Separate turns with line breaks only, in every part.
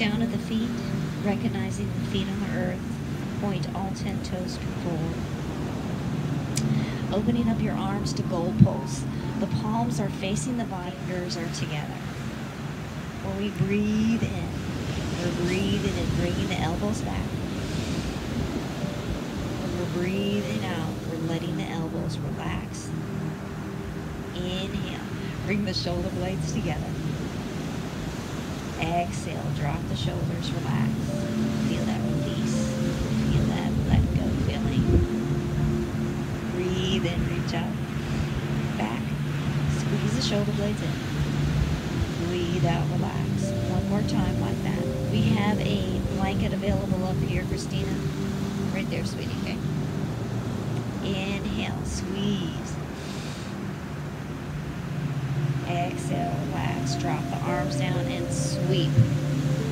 down at the feet, recognizing the feet on the earth. Point all ten toes forward. Opening up your arms to goal goalposts. The palms are facing the body, fingers are together. When we breathe in, we're breathing and bringing the elbows back. When we're breathing out, we're letting the elbows relax. Inhale, bring the shoulder blades together. Exhale, drop the shoulders, relax. Feel that release. Feel that let go feeling. Breathe in, reach up. Back. Squeeze the shoulder blades in. Breathe out, relax. One more time like that. We have a blanket available up here, Christina. Right there, sweetie, okay? Inhale, squeeze. Exhale, relax. Drop the arms down and sweep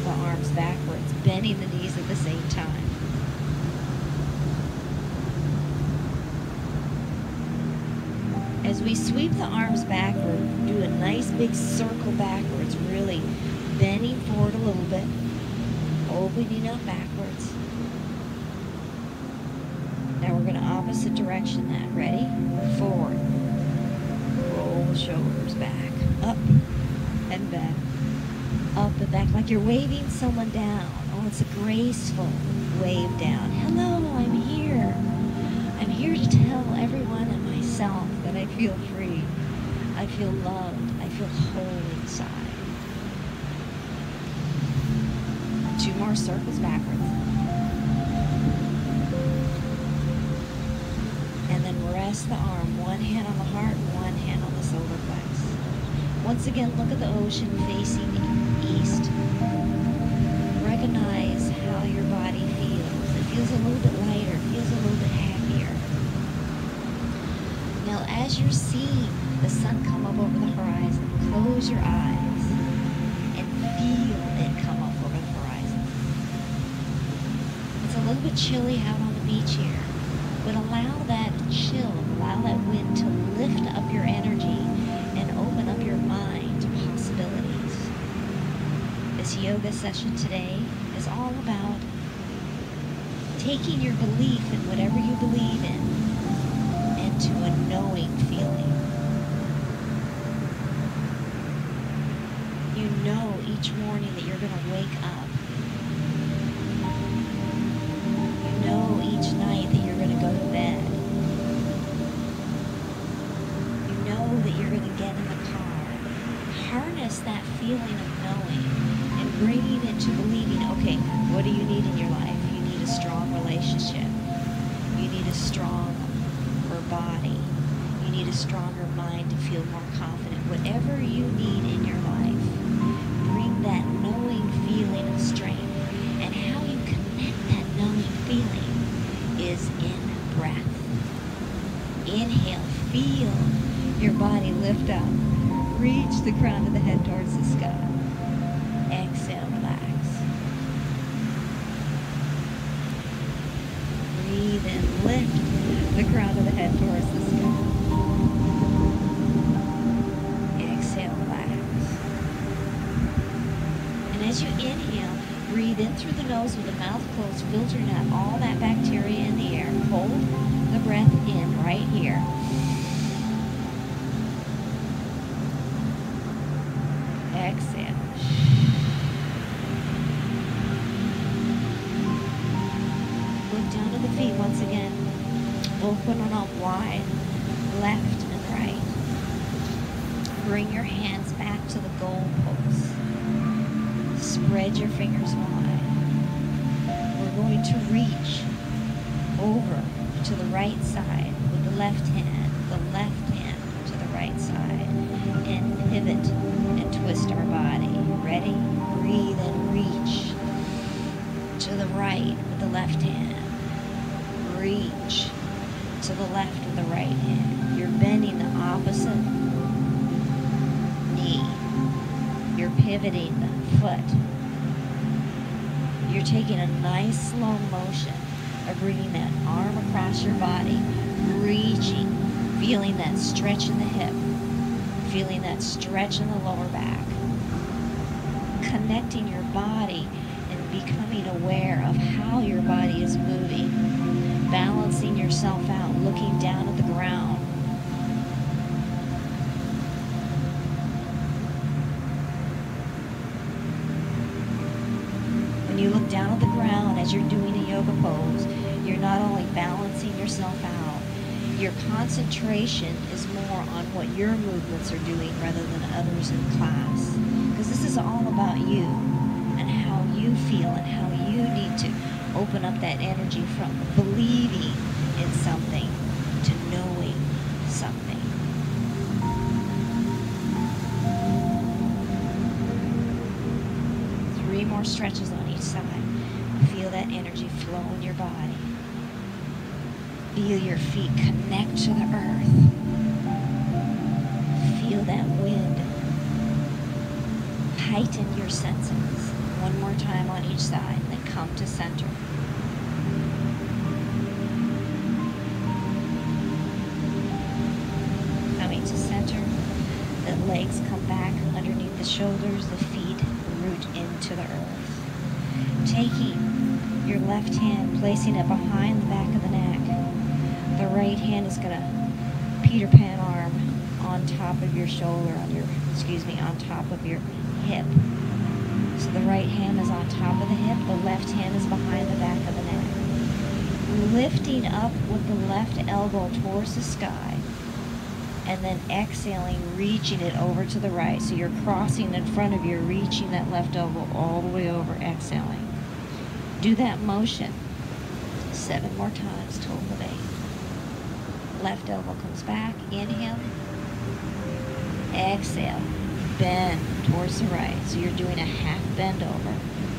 the arms backwards, bending the knees at the same time. As we sweep the arms backward, do a nice big circle backwards, really bending forward a little bit, opening up backwards. Now we're going to opposite direction that. Ready? Forward. Shoulders back, up and back, up and back, like you're waving someone down. Oh, it's a graceful wave down. Hello, I'm here. I'm here to tell everyone and myself that I feel free. I feel loved. I feel whole inside. Two more circles backwards. And then rest the arm, one hand on the heart, one hand on the solar plex. Once again, look at the ocean facing east. Recognize how your body feels. It feels a little bit lighter, it feels a little bit happier. Now, as you're seeing the sun come up over the horizon, close your eyes and feel it come up over the horizon. It's a little bit chilly out on the beach here, but allow that chill, allow that wind to lift up your energy up your mind to possibilities. This yoga session today is all about taking your belief in whatever you believe in into a knowing feeling. You know each morning that you're going to wake up. feeling of knowing and bringing it to believing, okay, what do you need in your life? You need a strong relationship. You need a stronger body. You need a stronger mind to feel more confident. Whatever you need in your life, bring that knowing feeling of strength. And how you connect that knowing feeling is in breath. Inhale, feel your body lift up. Reach the crown as you inhale, breathe in through the nose with the mouth closed, filtering out all that bacteria in the air. Hold the breath in right here. Exhale. Look down to the feet once again. Open them up wide, left and right. Bring your hands back to the goal. Spread your fingers wide. We're going to reach over to the right side with the left hand, the left hand to the right side, and pivot and twist our body. Ready? Breathe and reach to the right with the left hand. Reach to the left with the right hand. You're bending the opposite knee. You're pivoting the foot. Taking a nice slow motion of bringing that arm across your body, reaching, feeling that stretch in the hip, feeling that stretch in the lower back, connecting your body and becoming aware of how your body is moving, balancing yourself out, looking down at the ground. Yourself out, your concentration is more on what your movements are doing rather than others in class. Because this is all about you and how you feel and how you need to open up that energy from believing in something to knowing something. Three more stretches on each side. Feel that energy flow in your body. Feel your feet connect to the earth. Feel that wind. Heighten your senses. One more time on each side, then come to center. Coming to center, the legs come back underneath the shoulders, the feet root into the earth. Taking your left hand, placing it behind the back of the right hand is going to Peter Pan arm on top of your shoulder, on your, excuse me, on top of your hip. So the right hand is on top of the hip, the left hand is behind the back of the neck. Lifting up with the left elbow towards the sky and then exhaling, reaching it over to the right. So you're crossing in front of you, reaching that left elbow all the way over, exhaling. Do that motion seven more times, total of eight. Left elbow comes back, inhale, exhale, bend towards the right. So you're doing a half bend over,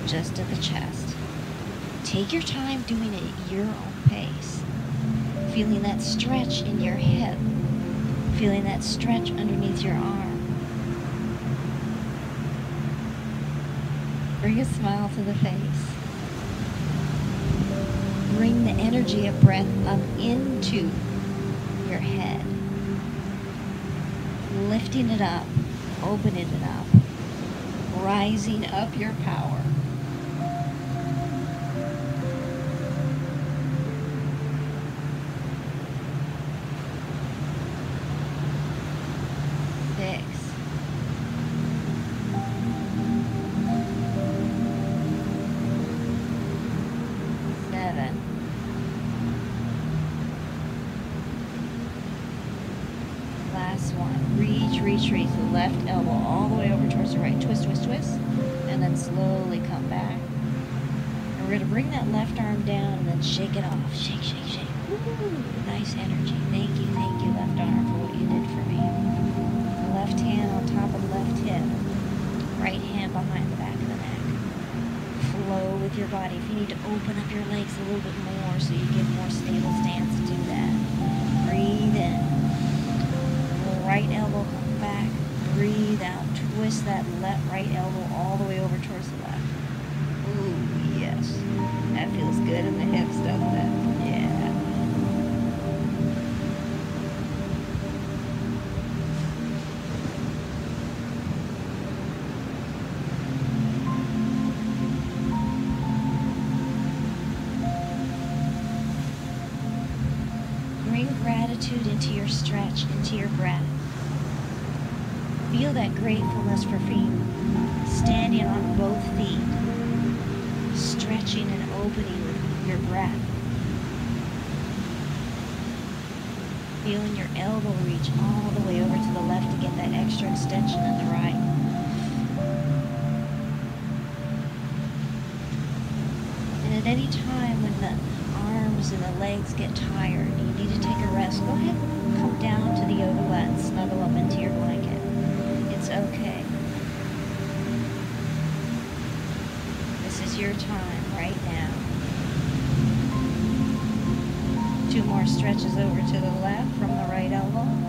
just at the chest. Take your time doing it at your own pace. Feeling that stretch in your hip feeling that stretch underneath your arm. Bring a smile to the face. Bring the energy of breath up into your head. Lifting it up, opening it up, rising up your power. Reach. The left elbow all the way over towards the right. Twist, twist, twist. And then slowly come back. And we're going to bring that left arm down and then shake it off. Shake, shake, shake. Woo, nice energy. Thank you, thank you, left arm, for what you did for me. Left hand on top of left hip. Right hand behind the back of the neck. Flow with your body. If you need to open up your legs a little bit more so you get more stable stance, breathe out. Twist that left right elbow all for feet, standing on both feet, stretching and opening with your breath. Feeling your elbow reach all the way over to the left to get that extra extension in the right. And at any time when the arms and the legs get tired you need to take a rest, go ahead and come down to the yoga mat and snuggle up into your your time right now. Two more stretches over to the left from the right elbow.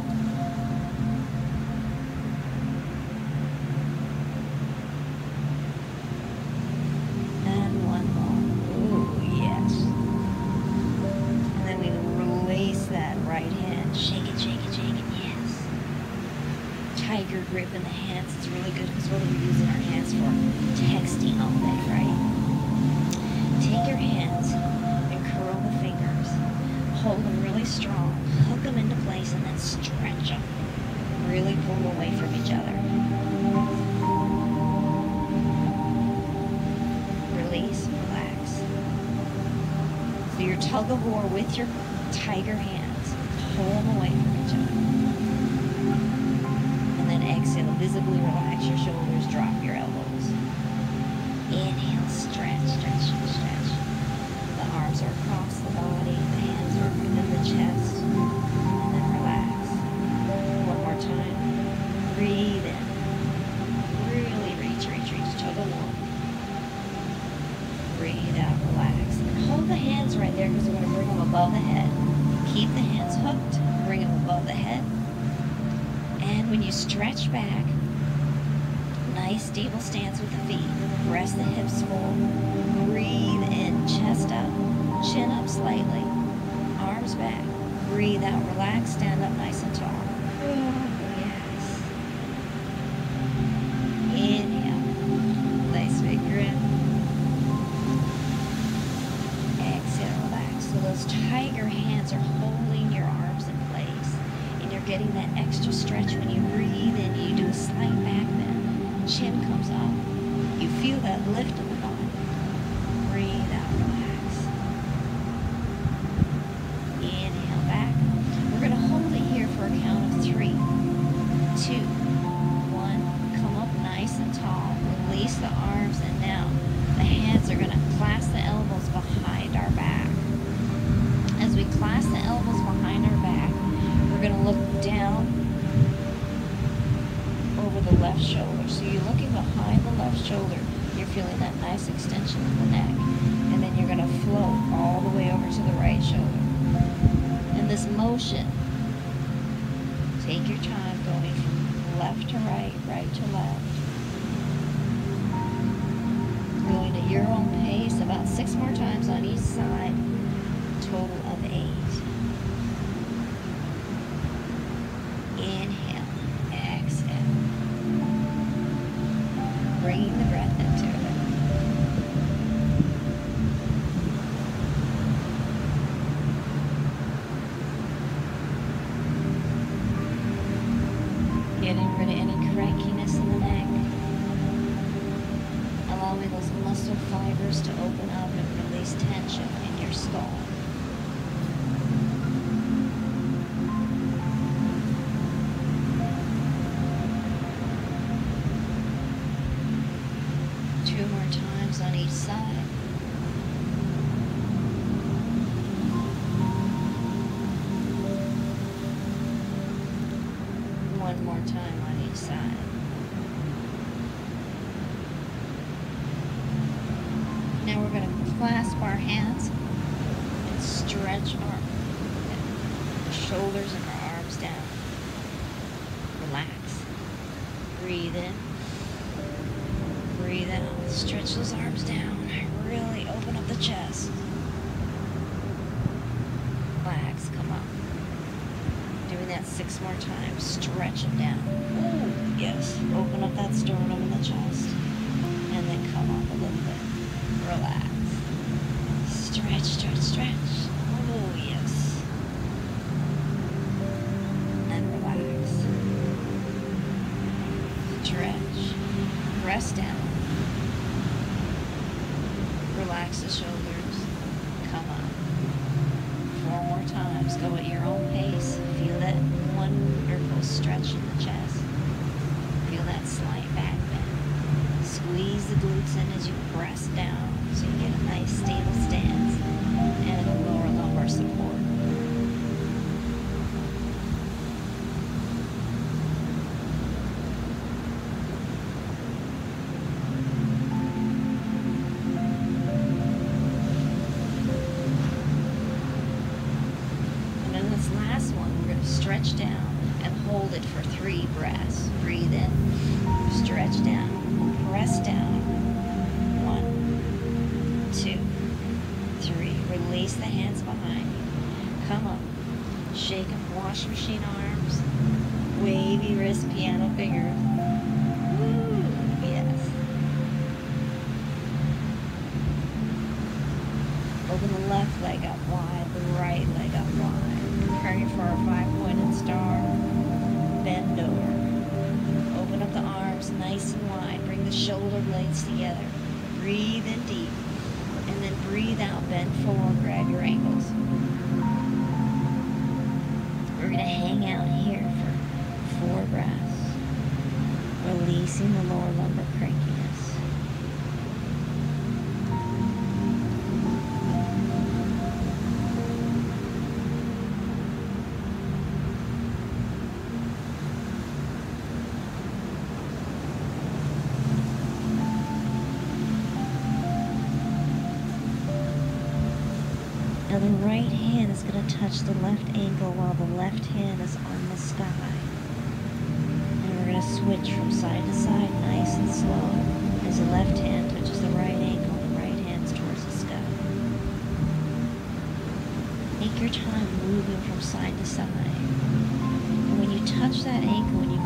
or with your tiger hand. comes up. You feel that lift of the body. Breathe out, relax. relax. Breathe in. Breathe out. Stretch those arms down. Really open up the chest. Relax. Come up. Doing that six more times. Stretch them down. Ooh, yes. Open up that sternum in the chest. And then come up a little bit. Relax. Stretch, stretch, stretch. The lower lumbar crankiness. Now the right hand is going to touch the left ankle while the left hand is on the sky. To switch from side to side nice and slow as the left hand touches the right ankle and the right hand's towards the sky. Take your time moving from side to side. And when you touch that ankle, when you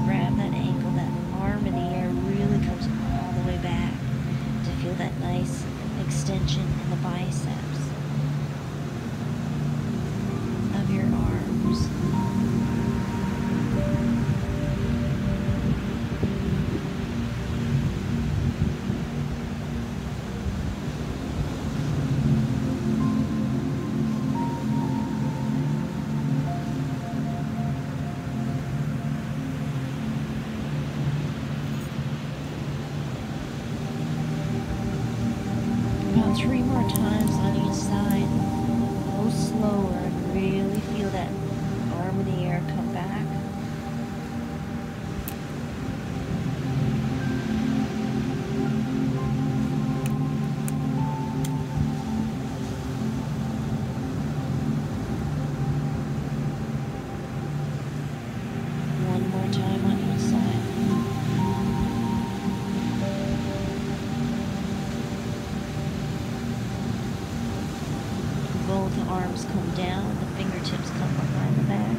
Both arms come down, the fingertips come behind the back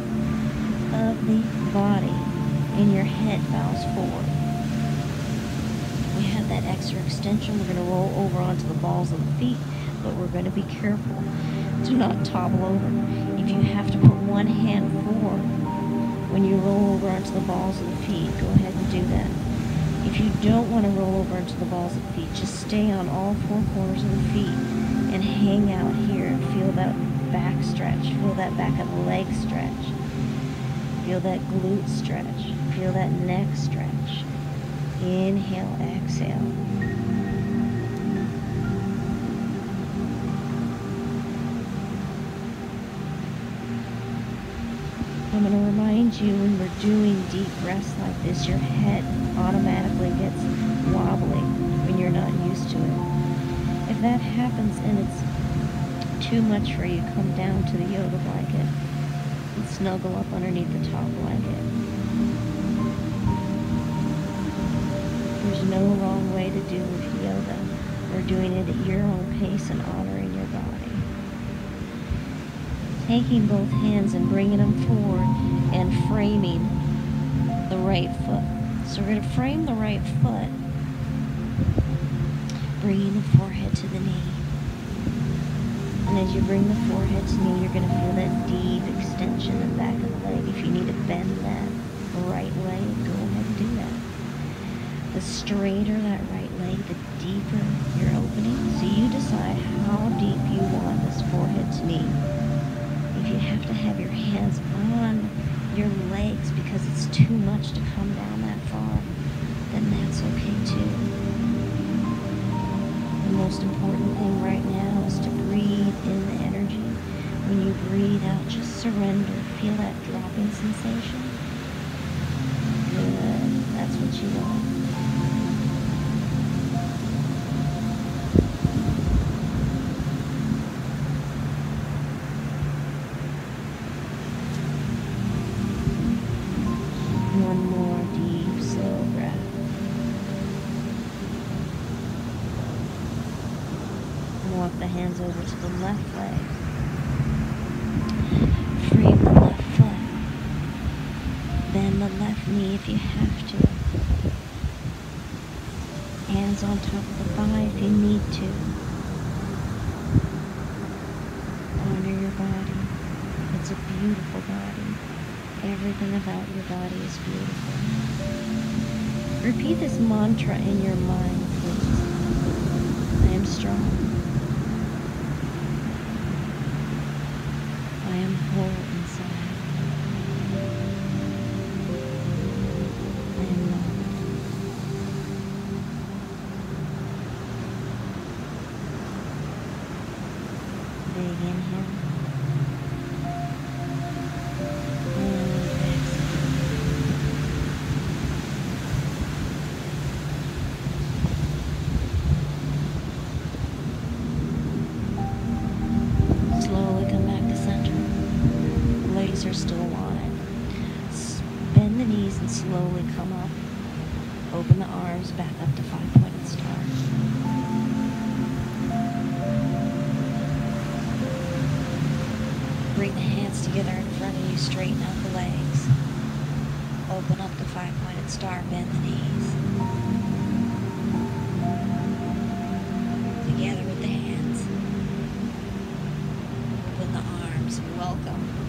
of the body, and your head bows forward. We have that extra extension. We're going to roll over onto the balls of the feet, but we're going to be careful Do not topple over. If you have to put one hand forward when you roll over onto the balls of the feet, go ahead and do that. If you don't want to roll over into the balls of the feet, just stay on all four corners of the feet and hang out here feel that back stretch. Feel that back of the leg stretch. Feel that glute stretch. Feel that neck stretch. Inhale, exhale. I'm going to remind you when we're doing deep breaths like this, your head automatically gets wobbly when you're not used to it. That happens and it's too much for you, come down to the yoga blanket and snuggle up underneath the top blanket. There's no wrong way to do yoga. We're doing it at your own pace and honoring your body. Taking both hands and bringing them forward and framing the right foot. So we're going to frame the right foot, bringing the forehead to the knee. And as you bring the forehead to knee, you're going to feel that deep extension in the back of the leg. If you need to bend that right leg, go ahead and do that. The straighter that right leg, the deeper your opening. So you decide how deep you want this forehead to knee. If you have to have your hands on your legs because it's too much to come down that far, then that's okay most important thing right now is to breathe in the energy. When you breathe out, just surrender. Feel that dropping sensation. Good. That's what you want. About your body is beautiful. Repeat this mantra in your mind, please. I am strong. Star, bend the knees. Together with the hands. Open the arms. Welcome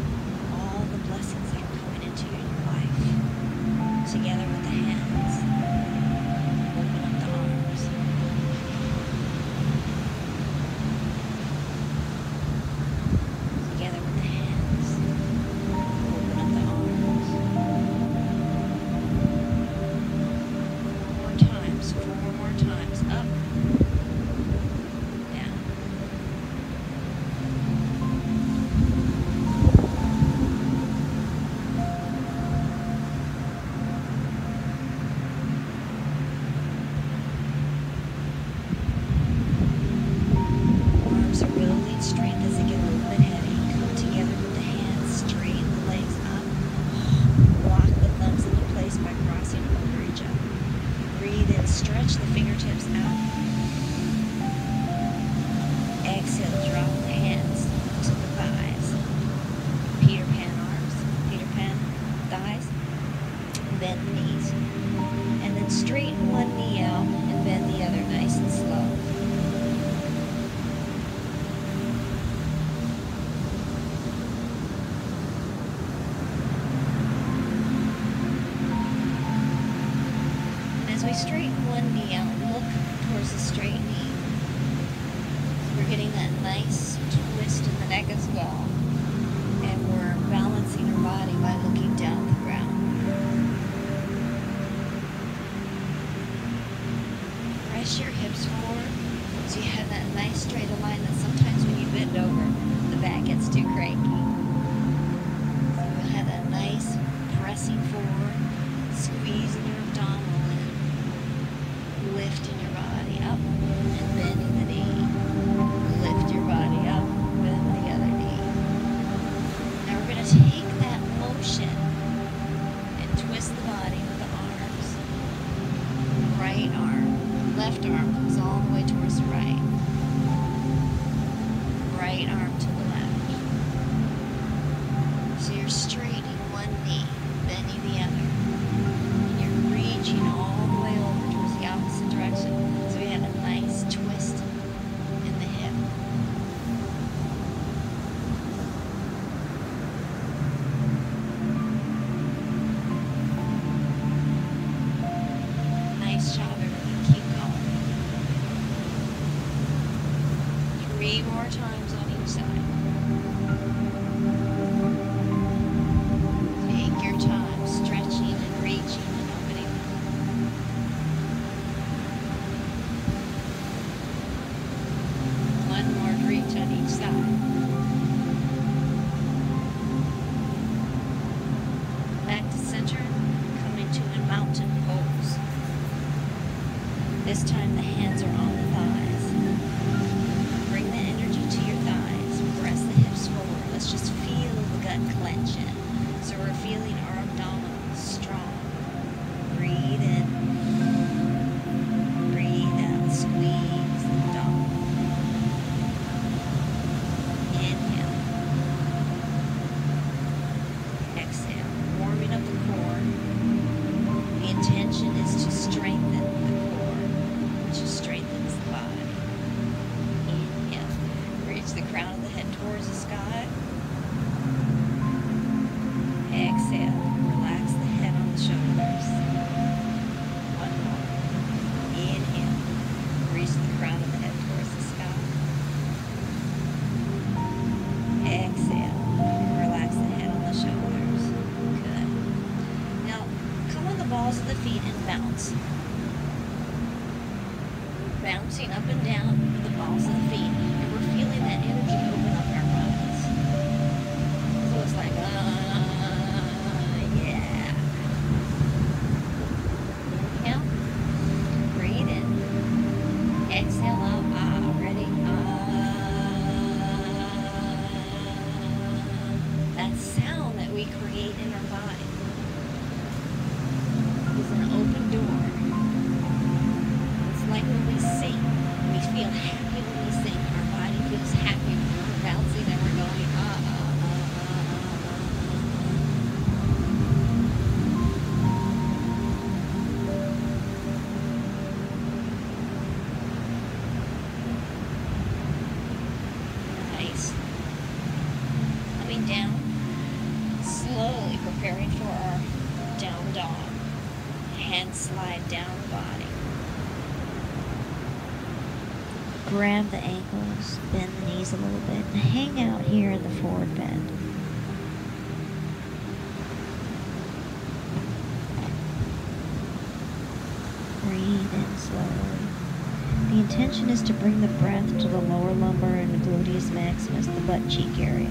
intention is to bring the breath to the lower lumbar and the gluteus maximus, the butt cheek area.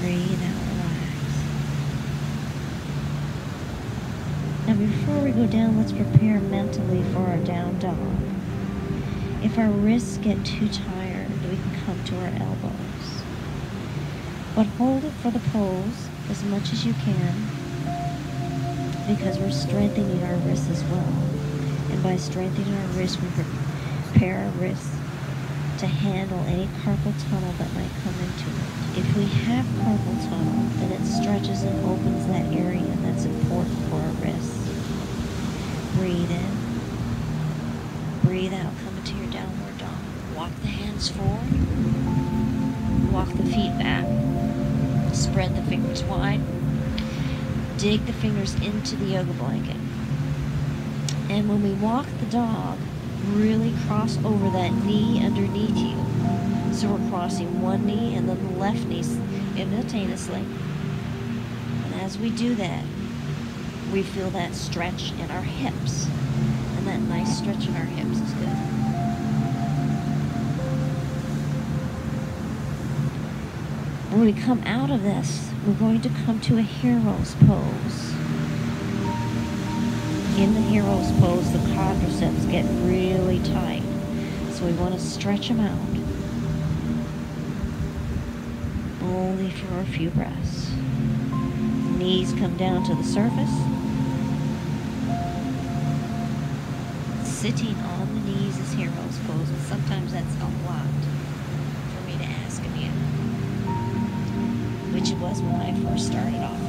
Breathe out, relax. Now, before we go down, let's prepare mentally for our down dog. If our wrists get too tired, we can come to our elbows. But hold it for the pose as much as you can because we're strengthening our wrists as well. By strengthening our wrists, we prepare our wrists to handle any carpal tunnel that might come into it. If we have carpal tunnel, then it stretches and opens that area that's important for our wrists. Breathe in. Breathe out. Come into your downward dog. Walk the hands forward. Walk the feet back. Spread the fingers wide. Dig the fingers into the yoga blanket. And when we walk the dog, really cross over that knee underneath you. So we're crossing one knee and then the left knee simultaneously. And as we do that, we feel that stretch in our hips. And that nice stretch in our hips is good. When we come out of this, we're going to come to a hero's pose hero's pose, the quadriceps get really tight. So we want to stretch them out. Only for a few breaths. Knees come down to the surface. Sitting on the knees is hero's pose, and sometimes that's a lot for me to ask again, which it was when I first started off.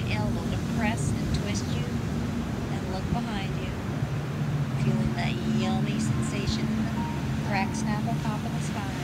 right elbow to press and twist you and look behind you, feeling that yummy sensation in the cracked snap on top of the spine.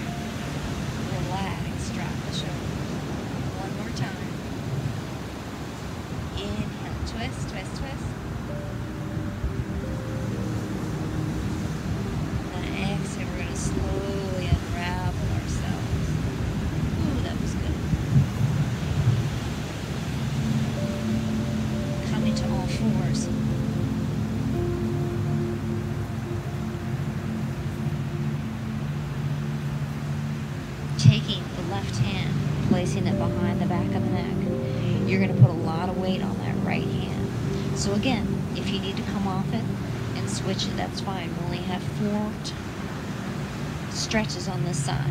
stretches on this side.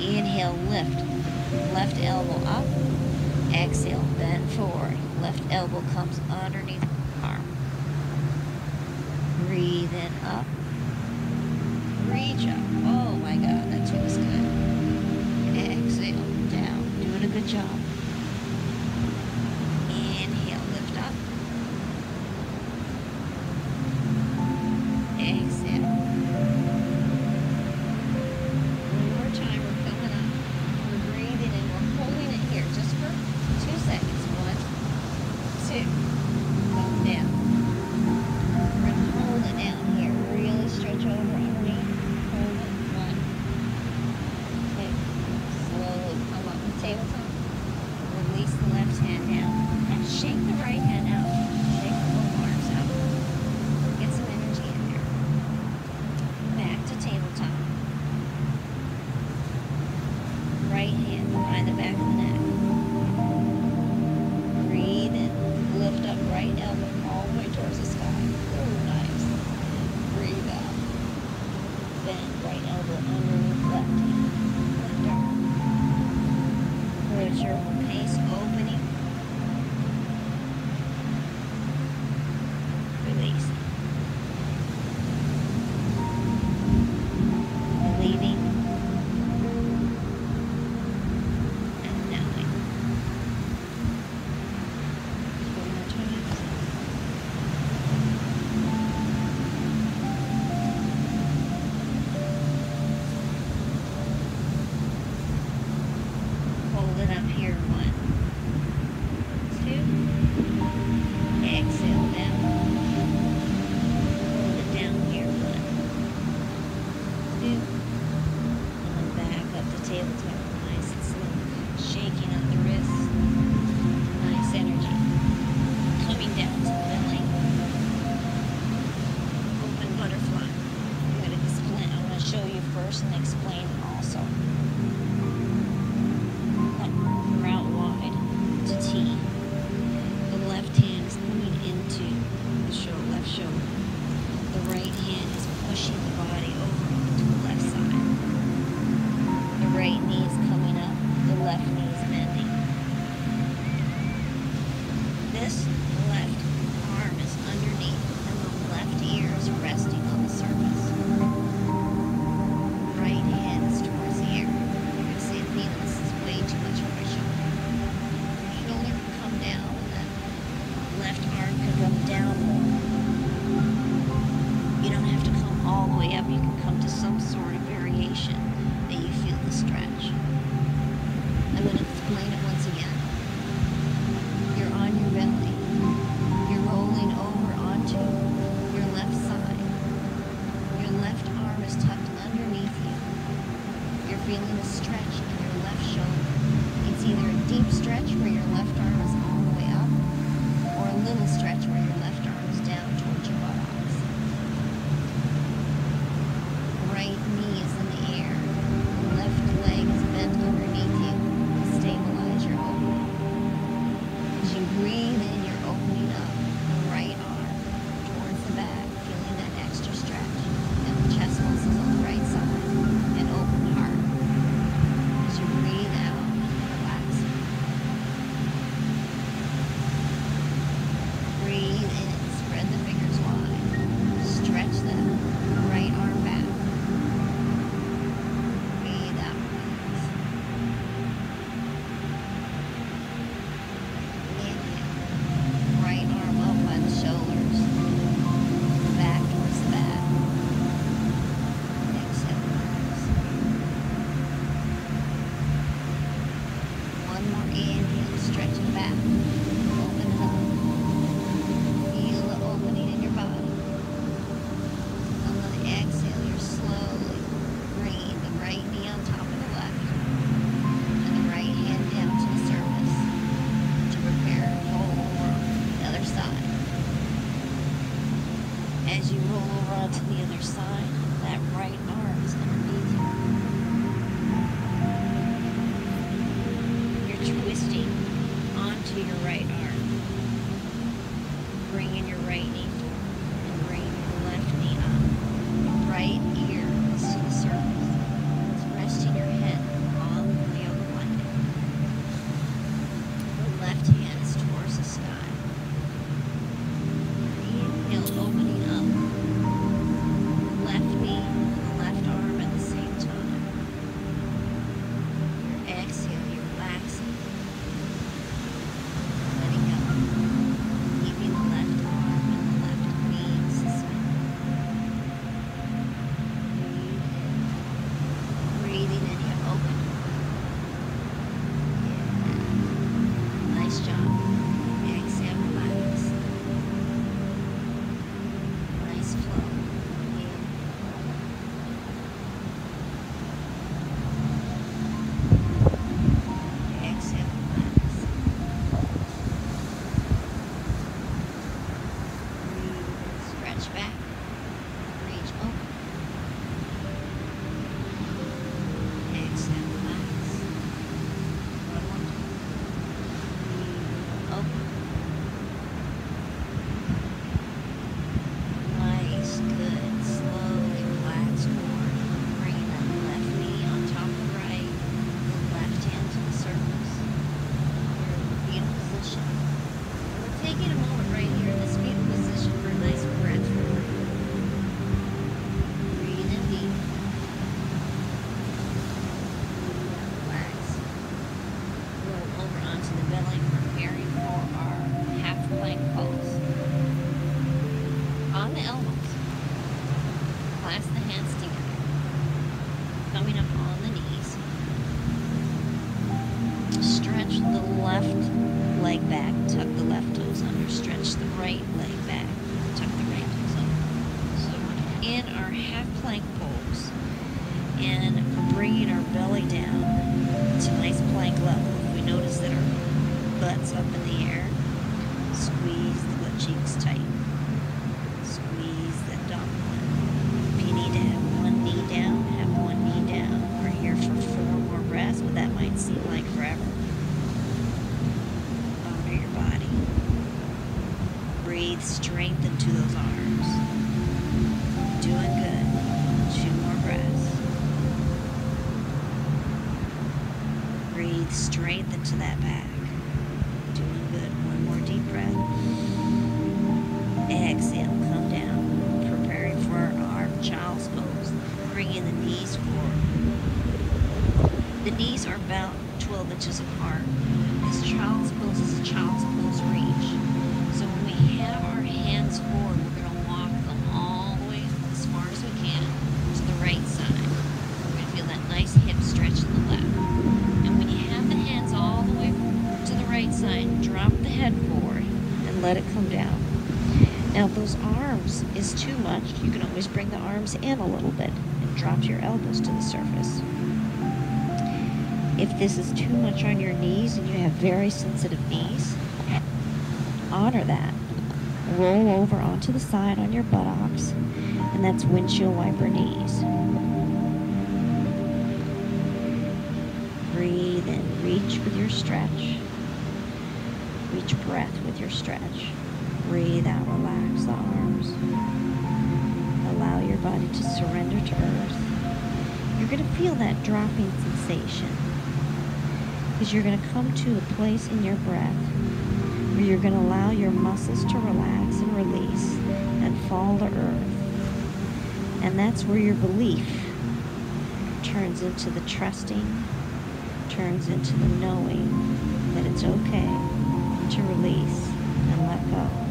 Inhale, lift. Left elbow up. Exhale, bend forward. Left elbow comes back on that. The left leg back, tuck the left toes under. Stretch the right leg back, tuck the right toes under. So we're in our half plank pose and bringing our belly down to nice plank level. If we notice that our butt's up in the air, squeeze the butt cheeks tight. This is too much on your knees and you have very sensitive knees, honor that. Roll over onto the side on your buttocks, and that's windshield wiper knees. Breathe in, reach with your stretch. Reach breath with your stretch. Breathe out, relax the arms. Allow your body to surrender to earth. You're going to feel that dropping sensation because you're going to come to a place in your breath where you're going to allow your muscles to relax and release and fall to earth. And that's where your belief turns into the trusting, turns into the knowing that it's okay to release and let go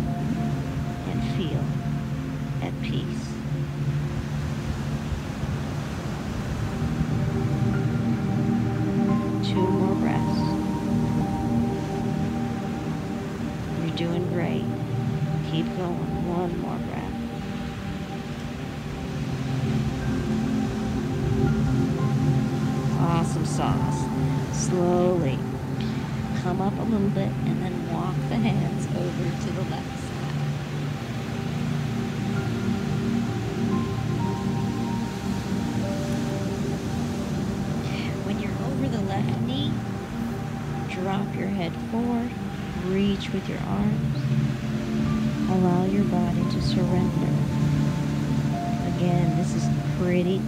with your arms, allow your body to surrender. Again, this is pretty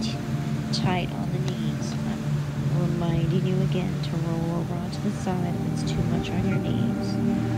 tight on the knees. I'm reminding you again to roll over onto the side if it's too much on your knees.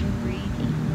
You're breathing,